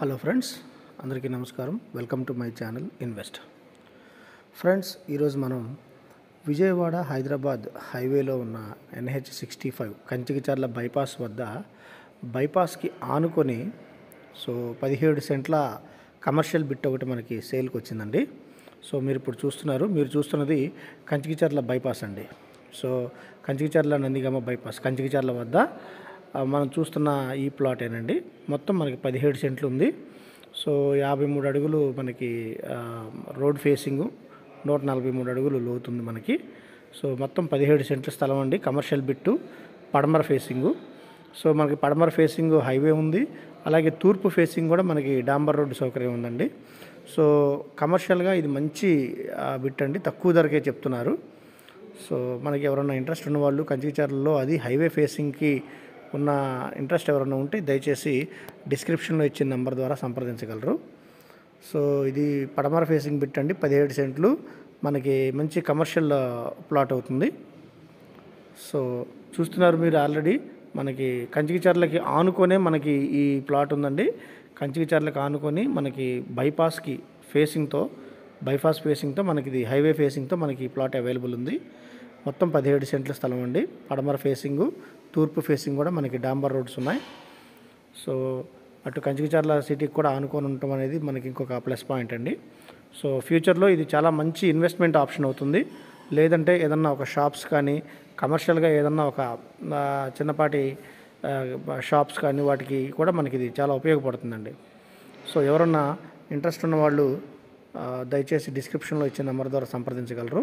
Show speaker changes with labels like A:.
A: Hello friends అందరికీ నమస్కారం. Welcome to my channel invest friends ఈరోజు మనం విజయవాడ హైదరాబాద్ హైవేలో ఉన్న NH sixty five Kanchikacherla bypass వద్ద బైపాస్కి ఆనుకొని సో పదిహేడు సెంట్ల కమర్షియల్ బిట్ ఒకటి మనకి సేల్కి వచ్చిందండి. సో మీరు ఇప్పుడు చూస్తున్నారు మీరు చూస్తున్నది కంచికిచర్ల బైపాస్ అండి. సో కంచికిచర్ల నందిగామ బైపాస్ కంచికిచర్ల వద్ద మనం చూస్తున్న ఈ ప్లాటేనండి మొత్తం మనకి పదిహేడు సెంట్లు ఉంది. సో యాభై మూడు అడుగులు మనకి రోడ్ ఫేసింగు నూట నలభై మూడు అడుగులు లోతుంది మనకి. సో మొత్తం పదిహేడు సెంట్ల స్థలం అండి. కమర్షియల్ బిట్టు పడమర ఫేసింగు. సో మనకి పడమర ఫేసింగ్ హైవే ఉంది. అలాగే తూర్పు ఫేసింగ్ కూడా మనకి డాంబర్ రోడ్డు సౌకర్యం ఉందండి. సో కమర్షియల్గా ఇది మంచి బిట్ అండి. తక్కువ ధరకే చెప్తున్నారు. సో మనకి ఎవరైనా ఇంట్రెస్ట్ ఉన్న వాళ్ళు కంచిచార్లలో అది హైవే ఫేసింగ్కి ఉన్న ఇంట్రెస్ట్ ఎవరైనా ఉంటే దయచేసి డిస్క్రిప్షన్లో ఇచ్చిన నెంబర్ ద్వారా సంప్రదించగలరు. సో ఇది పడమర ఫేసింగ్ బిట్ అండి పదిహేడు సెంట్లు. మనకి మంచి కమర్షియల్ ప్లాట్ అవుతుంది. సో చూస్తున్నారు మీరు ఆల్రెడీ మనకి కంచికిచర్లకి ఆనుకొనే మనకి ఈ ప్లాట్ ఉందండి. కంచికిచర్లకు ఆనుకొని మనకి బైపాస్కి ఫేసింగ్తో బైపాస్ ఫేసింగ్తో మనకి ఇది హైవే ఫేసింగ్తో మనకి ఈ ప్లాట్ అవైలబుల్ ఉంది. మొత్తం పదిహేడు సెంట్ల స్థలం అండి. పడమర ఫేసింగు తూర్పు ఫేసింగ్ కూడా మనకి డాంబర్ రోడ్స్ ఉన్నాయి. సో అటు కంచికచర్ల సిటీకి కూడా ఆనుకొని ఉండటం అనేది మనకి ఇంకొక ప్లస్ పాయింట్ అండి. సో ఫ్యూచర్లో ఇది చాలా మంచి ఇన్వెస్ట్మెంట్ ఆప్షన్ అవుతుంది. లేదంటే ఏదన్నా ఒక షాప్స్ కానీ కమర్షియల్గా ఏదన్నా ఒక చిన్నపాటి షాప్స్ కానీ వాటికి కూడా మనకి ఇది చాలా ఉపయోగపడుతుందండి. సో ఎవరన్నా ఇంట్రెస్ట్ ఉన్న వాళ్ళు దయచేసి డిస్క్రిప్షన్లో ఇచ్చిన నెంబర్ ద్వారా సంప్రదించగలరు.